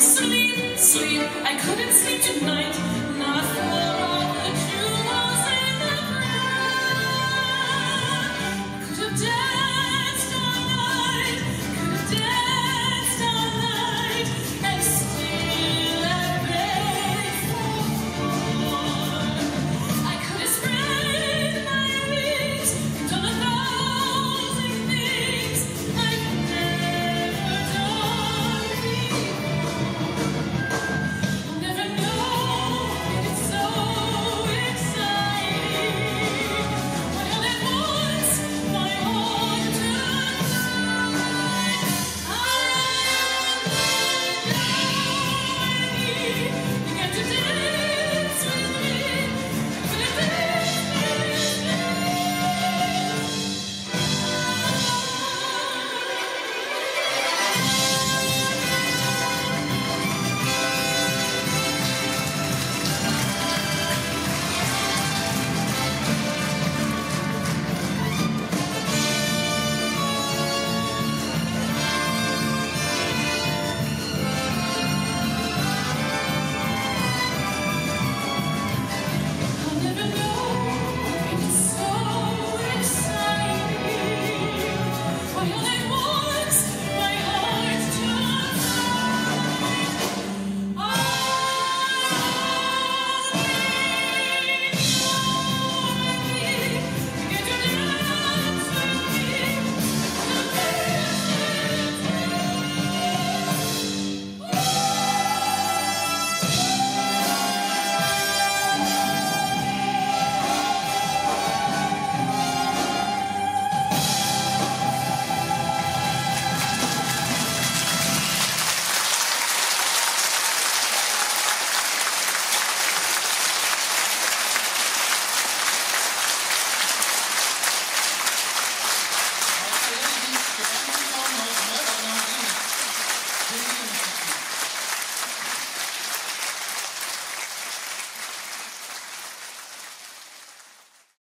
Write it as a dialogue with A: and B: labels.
A: Sleep, sleep, I couldn't sleep tonight, not for